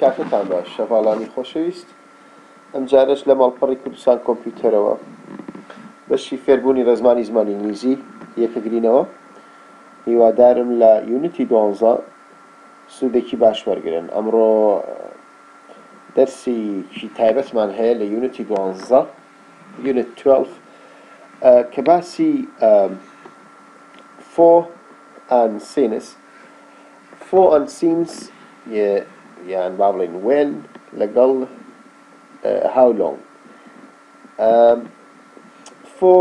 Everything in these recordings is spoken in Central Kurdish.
کاتتان باش هەڤاڵانی خۆشەویست ئەمجارەش لە ماڵپەڕی کوردستان کۆمپیوتەرەوە بەشی فێربوونی ڕێزمانی زمانی ئینگلیزی یەکەگرینەوە هیوادارم لە یونتی دوانزە سوودێکی باش وەرگن ئەمڕۆ دەرسێکی تایبەتمان هەیە لە یونتی دوانزە Unit Twelve ە کە باسی فۆ ئەن سینس فۆ ئەن سینس یان با بڵێن وێن لەگەڵ هاو لۆنگ فۆ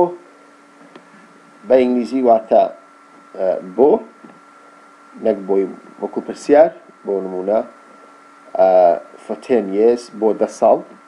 بە ئینگلیزی واتە بۆ نەک بۆی وەکو پرسیار بۆ نمونە فۆ تێن یێز بۆ دە ساڵ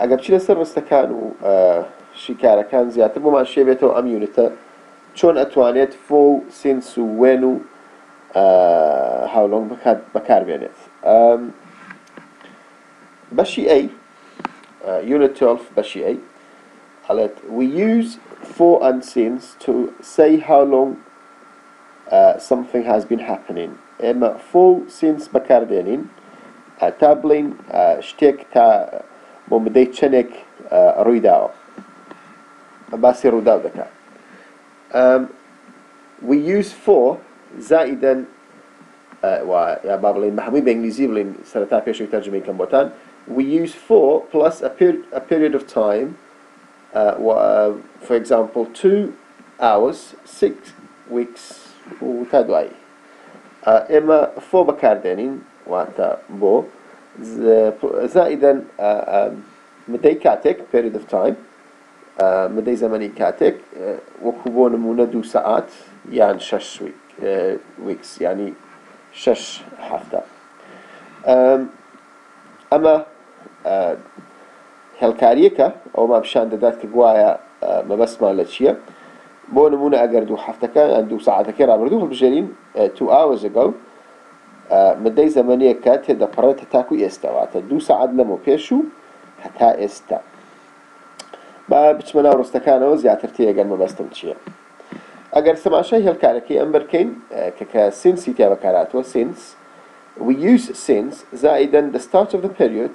ئەگەر بچینە سەر ڕستەکان و شیکارەکان زیاتر بۆمان شێبێتەوە ئەم یونتە چۆن ئەتوانێت فۆ و سینس و وێن و هاولۆنگ بکات بەکار بێنێت بەشی ئەی یونت 12 بەشی ئەی ئەڵێت we use for and since to say how long Something has been happening ئێمە for since بەکاردێنین تا بڵێین شتێک تا بۆ مدەی چەندێک ڕوویداوە باسی ڕووداو دەکات we use for زائدن و یا با بڵین بە هەمووی بە ئینگلیزی بڵین سەرەتا پێشێک تەرجمەی کەم بۆتان we use for plus a period of time For example two hours six weeks و تا دوایی ئێمە for بەکاردێنین واتە بۆ زائدا مدەی کاتێک period of time مدەی زەمەنی کاتێک وەکو بۆ نمونە دوو سەعات یان شەش ویکس یعنی شەش هەفتە ئەمە هێڵکارییەکە ئەوەمان پیشان دەدات کە گوایە مەبەستمان لە چییە. بۆ نموونە ئەگەر دوو هەفتەکە یان دوو سەعاتەکەی ڕابردوو هەڵبژێرین، Two Hours Ago، مدەی زەمەنییەکە تێدەپەڕێت هەتاکوو ئێستا، واتە دوو سەعات لەمەو پێش و هەتا ئێستا. با بچمە ناو ڕستەکانەوە زیاتر تێیەگەن مەبەستم چییە. ئەگەر تەماشای هێڵکارەکەی ئەم بەرکەین کە کە Since ی تیا بەکارهاتووە، Since، We use since زائیدەن the start of the period،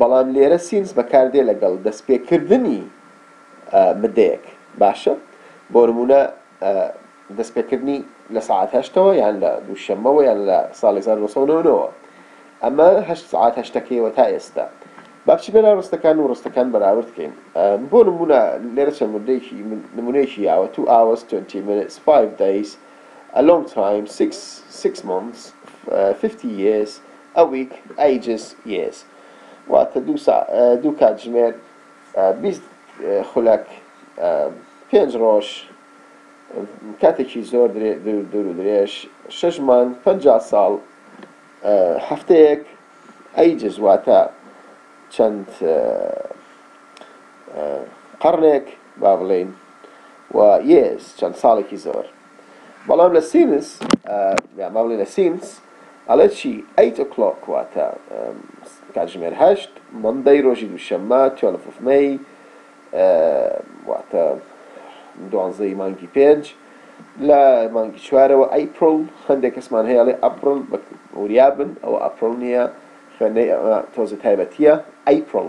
بەڵام لێرە سینس بەکاردێ لەگەڵ دەستپێکردنی مدەیەک باشە بۆ نموونە دەستپێکردنی لە سەعات هەشتەوە یان لە دووشەمەوە یان لە ساڵی 1990ەوە ئەمە هەشت سەعات هەشتەکەیەوە تا ئێستا با بچینە ناو ڕستەکان و ڕستەکان بەراورد بکەین بۆ نمونە لێرە چەند مدەیەکی نمونەیەکی یاوە تو ئاوەز 20 minutes 5 days a long time 6 6 months 50 years A week ages years واتە دوو سا دوو کاتژمێر بیست خولەک پێنج ڕۆژ کاتێکی زۆر درێ دور دوور و درێژ شەش مانگ پەنجا ساڵ هەفتەیەک ages واتە چەند قەڕنێک با بڵێین و years چەند ساڵێکی زۆر. بەڵام لە سینس یان با بڵێین لە سینس ئەڵێت چی؟ Eight O'Clock واتە کاتژمێر هەشت Monday ڕۆژی دووشەممە Twelve of May واتە دوانزەی مانگی پێنج لە مانگی چوارەوە April هەندێک کەسمان هەیە ئەڵێ April وریابن ئەوە April نییە خوێندنەی تۆزێ تایبەتییە April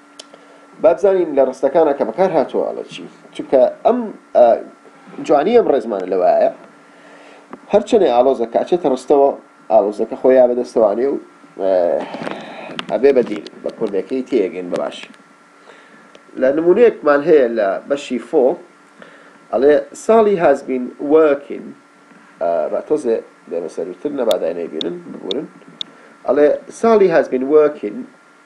با بزانین لە ڕستەکانا کە بەکار هاتووە ئەڵێ چی چونکە ئەم جوانی ئەم ڕێزمانە لەوایە هەرچەنێ ئاڵۆزە کاچێتە ڕستەوە ئاڵۆزەکە خۆی یا بەدەستەوانێ و ئەبێ بەدیل بە کوردەکەی تێگەن بەباش لە نمونەیەکمان هەیە لە بەشی فۆ ئەڵێ ساڵی هازبین وەکین بە تۆزێ دێمە سەروتر نەبادای نەیبینن ببورن ئەڵێ ساڵی هازبین وەکین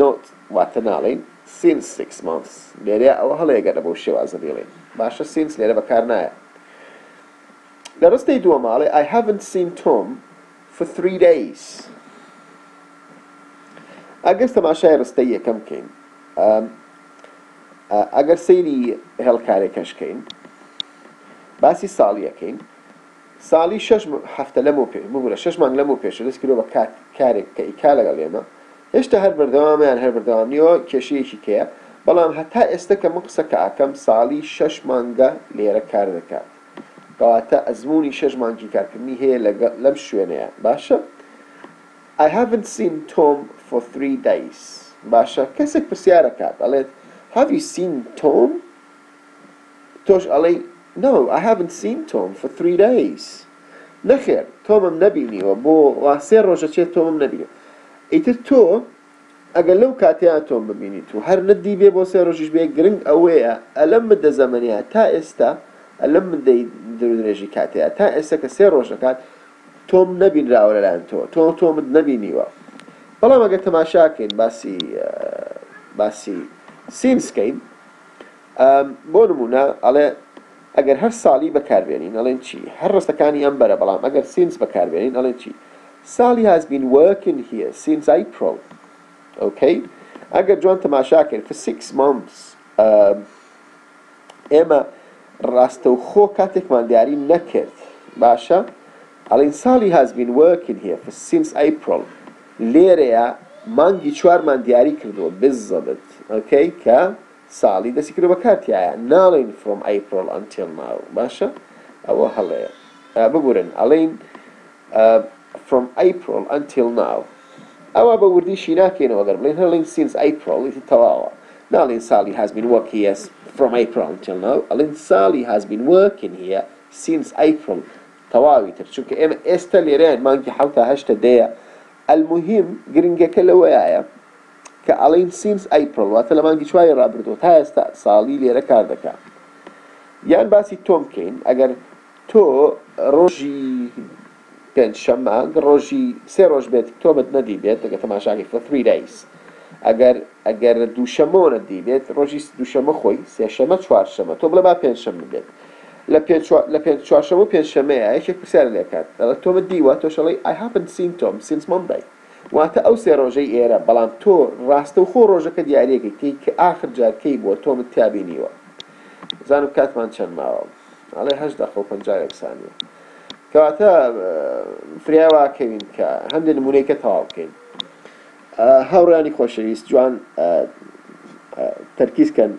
Not، واتە ناڵێین Since six months، لێرەیا ئەوە هەڵەیە گەر بەو شێوازە بیڵێین. باشە Since لێرە بەکار نایە. لە ڕستەی دووەما ئەڵێ I haven't seen Tom for three days. ئەگەر تەماشای ڕستەی یەکەم بکەین، ئەگەر سەیری هێڵکارێکەش کەین، باسی ساڵی ئەکەین، ساڵی شەش هەفتە لەمەو پێش، ببورە شەش مانگ لەمەو پێش دەست کردوە بە کات کارێک کە ئیکا لەگەڵ ئێمە هێشتا هەر بەردەوامە یان هەر بەردەوام نیەوە کێشەیەکی کەیە بەڵام هەتا ئێستە کە من قسە کە ئەکەم ساڵی شەش مانگە لێرە کار دەکات کەواتە ئەزموونی شەش مانگی کارکردنی هەیە لەگە لەم شوێنەیا باشە I haven't seen Tom for three days باشە کەسێک پرسیار ئەکات ئەڵێت Have you seen Tom؟ تۆش ئەڵێی No I haven't seen Tom for three days نەخێر تۆمم نەبینیوە بۆ وا سێ ڕۆژە چێ تۆمم نەبینیوە ئیتر تۆ ئەگەر لەو کاتەیا تۆم ببینیت و هەر نەتدیبێ بۆ سێ ڕۆژیش بێ گرنگ ئەوەیە ئەلەم مدە زەمەنەیا تا ئێستا ئەلەم مدەی دورودرێژی کاتەیا تا ئێستا کە سێ ڕۆژ دەکات تۆم نەبینراوە لەلایەن تۆ تۆ تۆمت نەبینیوە بەڵام ئەگەر تەماشاکەین باسی باسی سینسکەین ئام، بۆ نموونە، ئەڵێ، ئەگەر هەر سالی بەکاربێنین، ئەڵێن چی؟ هەر ڕستەکانی ئەم بەرە، بەڵام ئەگەر سینس بەکاربێنین، ئەڵێن چی؟ سالی هاز بین وۆرکین هیە سینس ئایپڕڵ. ئۆکەی؟ ئەگەر جوان تەماشا کەین، فە سیکس مۆنتس. ئام، ئێمە ڕاستەوخۆ کاتێکمان دیاری نەکرد، باشە؟ ئەڵێین سالی هاز بین وۆرکین هیە فە سینس ئایپڕڵ. لێرەیا مانگی چوارمان دیاری کردووە، بززبت. ئۆکەی؟ کە. ساڵی دەستی کردە بەکار تیایا ناڵێین from April until now باشە ئەوە هەڵەیە ببورن ئەڵێین from April until now ئەوە بە وردی شی ناکەینەوە گەر بڵێن هەڵێین since April ئیتر تەواوە ناڵێین ساڵی has been working yes from April until now ئەڵێین ساڵی has been working here since April تەواوی تر چونکە ئێمە ئێستا لێرەیان مانگی حەوتا هەشتە دەیە المهم گرنگەکە لەوەیە کە ئەڵێین سینس ئەیپڕڵ واتە لە مانگی چواری ڕابردوو تا ئێستا ساڵی لێرە کار دەکا یان باسی تۆم کەین ئەگەر تۆ ڕۆژی پێنج شەمە ڕۆژی سێ ڕۆژ بێت تۆمت نەدی بێت دەگە تەماشاگەی فۆ تری دایس ئەگەر ئەگەر دووشەمۆنە دی بێت ڕۆژی دووشەمە خۆی سێشەمە چوارشەمە تۆ بڵێ با پێنجشەم بێت لە پێنج لە پێنج چوارشەمە و پێنجشەمەیە یەکێک پرسیار لێکات دەڵێت تۆمە دیوە تۆشەڵی I haven't seen Tom since Monday واتە ئەو سێ ڕۆژەی ئێرە بەڵام تۆ ڕاستەوخۆ ڕۆژەکە دیاریەکەی کەی کە ئاخر جار کەی بووە تۆمت تیا بینیوە بزانم کاتمان چەند ماوە ئەڵێ هەشت دەقە و پەنجا و یەک سانیە کەواتە فریا واکەوین کە هەندێک نمونەی کە تەواو بکەین هاوڕیانی خۆشەویست جوان تەرکیزکەن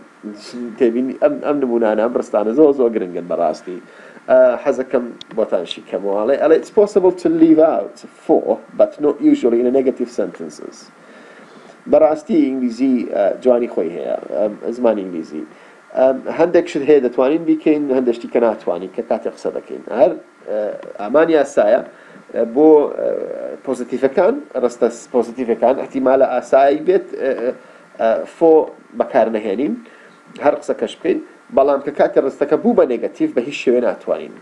تێبینی ئەم ئەم نمونانە ئەم ڕستانە زۆ زۆ گرنگن بەڕاستی حەزەکەم بۆتان شیکەمەوە ئەڵێ ئەڵێ پۆسەبڵ چ لیڤ for, but not usually in a negative sentences بەڕاستی ئینگلیزی جوانی خۆی هەیە زمانی ئینگلیزی هەندێک شت هەیە دەتوانین بیکەین هەندێک شتی کە ناتوانین کە کاتێک قسە دەکەین هەر ئامان یاسایە بۆ پۆزیتیفەکان ڕستە پۆزیتیفەکان احتیمالە ئاسایی بێت فۆ بەکار نەهێنین هەر قسە کەش بکەین بەڵام کە کاتێ ڕستەکە بوو بە نێگەتیف بە هیچ شوێ ناتوانین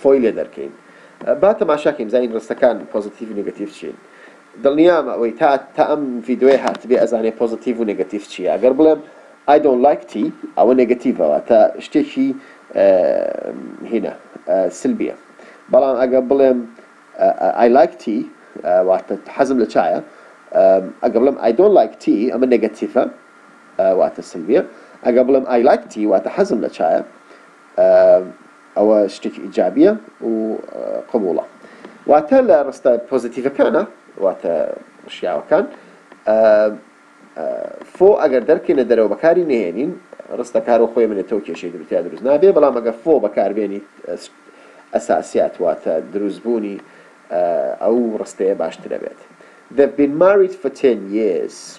فۆی لێ دەرکەین با تەماشاکەین زانین ڕستەکان پۆزەتیڤ و نگەتیڤ چین دڵنیامە ئەوەی تا تا ئەم ڤیدۆیە هاتبێ ئەزانێ پۆزەتیڤ و نگەتیڤ چیە ئەگەر بڵێم I don't like tea ئەوە نگەتیڤەوە تا شتێکی هینە سلبیە بەڵام ئەگە بڵێم I like tea واتە حەزم لە چایە ئەگە بڵم I don't like tea ئەمە نگەتیفە واتە سلبیە ئەگە بڵم I like tea واتە حەزم لە چایە ئەوە شتێکی ئیجابیە و قبوڵە واتە لە ڕستە پۆزەتیڤەکانە واتە شیاوەکان فۆ ئەگەر دەرکەینە دەرەوە بەکاری نهێنین ڕستە کارۆ خۆی منێتەوە کێشەی دروتیا دروست نابێ بەڵام ئەگە فۆ بەکاربێنیت ئەساسیات واتە دروستبوونی ئەو ڕستەیە باشترە بێت They've been married for 10 years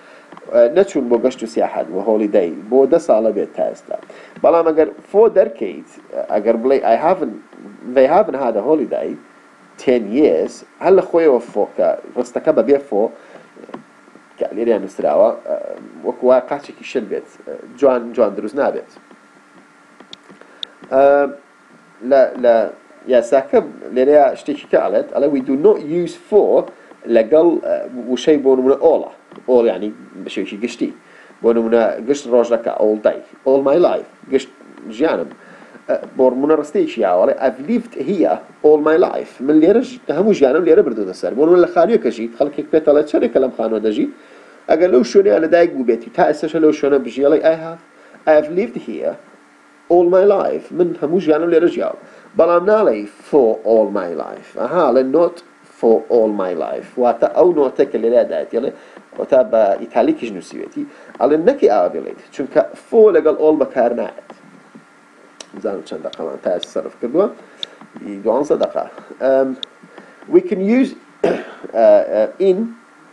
نەچوون بۆ گەشت و سیاحەت و هۆڵیدەی بۆ دە ساڵە بێت تا ئێستا بەڵام ئەگەر فۆ دەرکەیت ئەگەر بڵێی ئای هافن ذەی هافن هاد ئە هۆڵیدای تێن یێس هەر لە خۆیەوە فۆ کە ڕستەکە بە بێ فۆ کە لێرەیا نووسراوە وەکو وایە قاچێکی شل بێت جوان جوان دروست نابێت. لە لە یاساکە لێرەیا شتێکی کە ئەڵێت ئەڵێ we do not use for لەگەڵ وشەی بۆ نمونە ئۆڵە ئۆڵ ینی بەشێکی گشتی بۆ نمونە گشت ڕۆژەکە ئۆڵ دای ئۆڵ مای لای گشت ژیانم بۆ ڕمونە ڕستێکی یاوەڵێ ئەلیفت هیە ئۆڵ مای لایف من لێرەش هەموو ژیانم لێرە بردوونە سەر بۆ لە خانوێکە ژیت خەڵکێک پێتەڵە چەندێکە لەم خانوە دەژیت ئەگەر لەو شوێنە لەدایک بووبێتی تا ئێستش لەو شوێنە بژیڵی ئای هاف ئەلیفت هیە All my life من هەموو ژیانم لێرە ژیاوە بەڵام ناڵێی For all my life ئەها ئەڵێ Not for all my life واتە ئەو نۆتەی کە لێرەیا دایەتی ئەڵێ واتا بە ئیتالیکیش نووسیوێتی ئەڵێ نەکەی ئاوا بڵێیت چونکە For لەگەڵ All بەکار نایەت بزانم چەند دەقەمان تا ئێستا سەرف کردووە دوانزە دەقە We can use in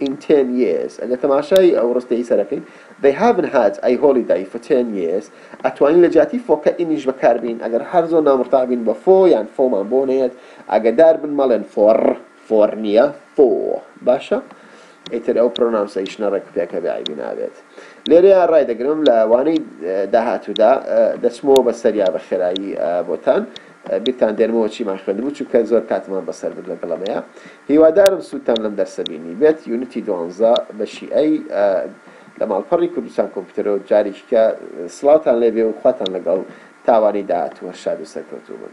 in ten years ئەگەر تەماشای ئەو ڕستەی سەرە بکەین They haven't had a holiday for ten years ئەتوانین لە جیاتی فۆکە in یش بەکار بێین ئەگەر هەر زۆر نامرتاح بین بە فۆ یان فۆ مان بۆ نەیەت ئاگەدار بن مەڵێن for فۆر نییە فۆ باشە ئیتر ئەو پرۆناونسە هیچ نەڕێک پێکە بێ عەیبی نابێت لێرەیا ڕایدەگرم لە وانەی داهاتوودا دەچمەوە بە سەریا بە خێرایی بۆتان بیرتان دێنمەوە چیمان خوێندبوو چونکە زۆر کاتمان بەسەر برد لەگەڵ ئەمەیا هیوادارم سودتان لەم دەرسە بینی بێت یونتی دوانزە بەشی ئەی لە ماڵپەڕی کوردستان کۆمپیوتەرەوە جارێکی کە سڵاوتان لێبێ و خواتان لەگەڵ تاوانی داهاتوو هەر شاد و سەرکەوتوو بن.